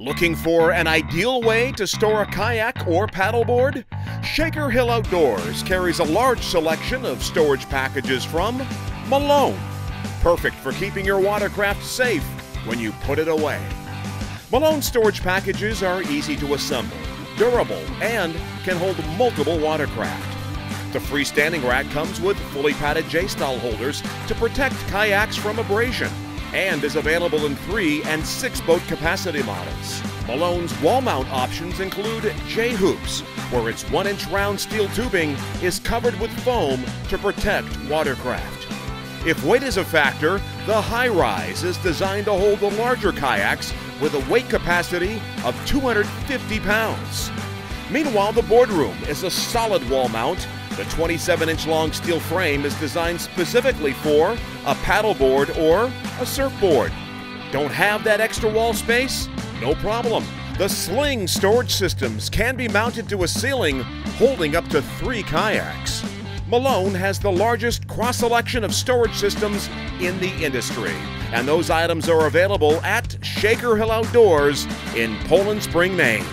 Looking for an ideal way to store a kayak or paddleboard? Shaker Hill Outdoors carries a large selection of storage packages from Malone. Perfect for keeping your watercraft safe when you put it away. Malone storage packages are easy to assemble, durable, and can hold multiple watercraft. The freestanding rack comes with fully padded J-style holders to protect kayaks from abrasion and is available in 3 and 6 boat capacity models. Malone's wall mount options include J-hoops, where its 1-inch round steel tubing is covered with foam to protect watercraft. If weight is a factor, the High Rise is designed to hold the larger kayaks with a weight capacity of 250 pounds. Meanwhile, the boardroom is a solid wall mount. The 27 inch long steel frame is designed specifically for a paddleboard or a surfboard. Don't have that extra wall space? No problem. The sling storage systems can be mounted to a ceiling holding up to three kayaks. Malone has the largest cross selection of storage systems in the industry, and those items are available at Shaker Hill Outdoors in Poland Spring, Maine.